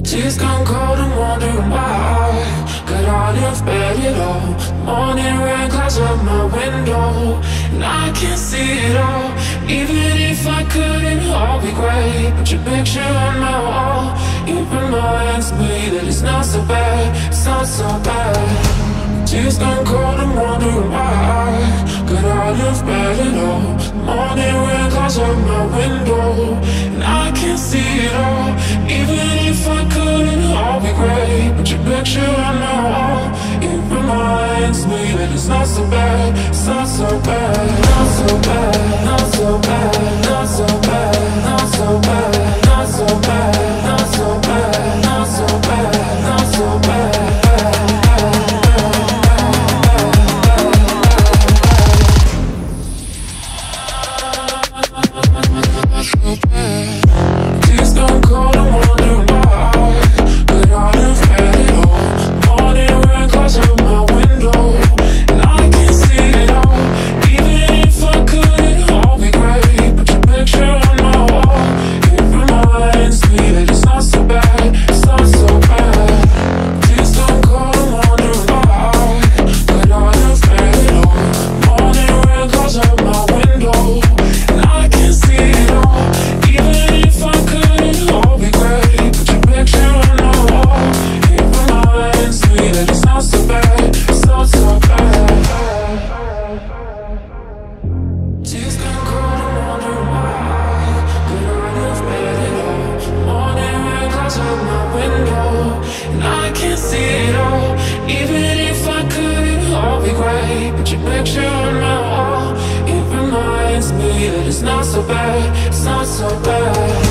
Tears gone cold and wondering why. Got out of bed at all? Morning rain clouds up my window And I can't see it all. Even if I couldn't, it all be great. Put your picture on my wall. It reminds me that it's not so bad. It's not so bad. Tears gone cold and wondering why. Got out of bed at all? Morning rain clouds up my window I can't see it all. Even if I could it all be great. But your picture my wall It reminds me that it's not so bad. It's not so bad. Not so bad. Not so bad see it all. Even if I could be Put your picture on my wall. It reminds me that it's not so bad. It's not so bad